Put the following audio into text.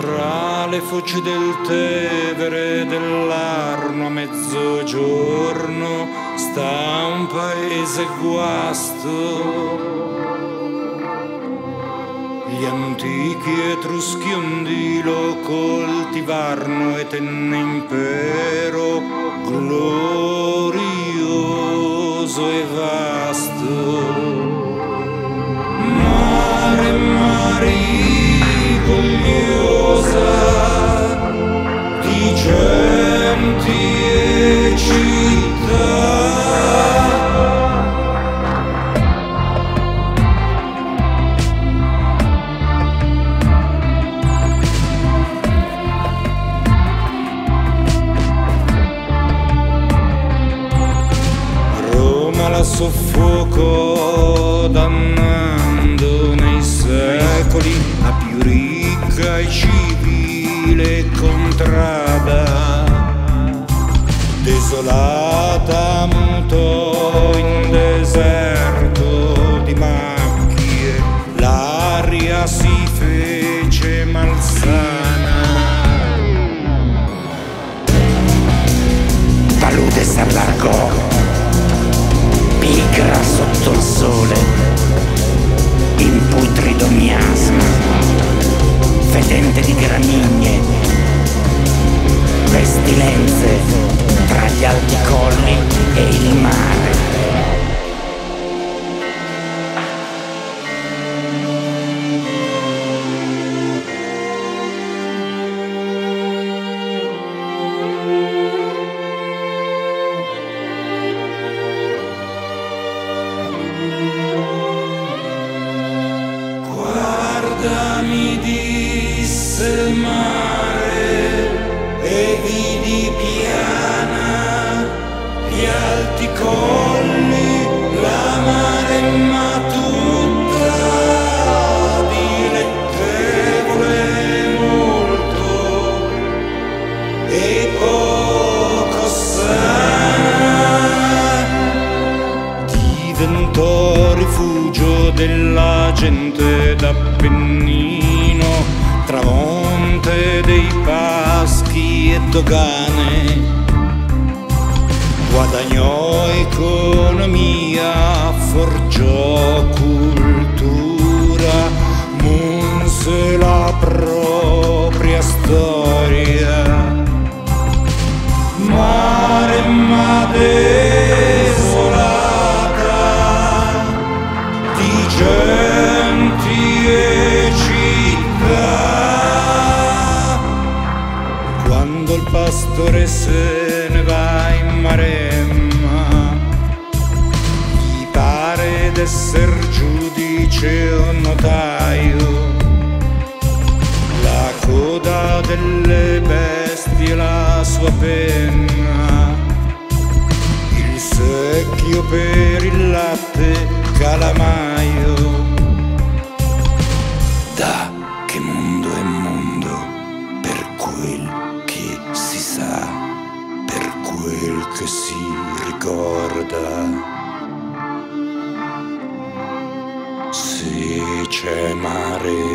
Tra le foci del Tevere e dell'Arno a mezzogiorno sta un paese guasto. Gli antichi etruschi lo coltivarono e tenne impero glorioso e vasto. Soffocò dannando nei secoli la più ricca e civile contrada. Desolata mutò in deserto di macchie, l'aria si fece malsana. Palude s'allargò, pestilenze tra gli alti colli e il mare. Tramonte dei paschi e dogane. Guadagnò economia, forgiò cultura, munse la propria storia mare ma pastore se ne va in maremma. Gli pare d'esser giudice o notaio. La coda delle bestie, la sua penna, il secchio per il latte, che si ricorda. Se c'è maremma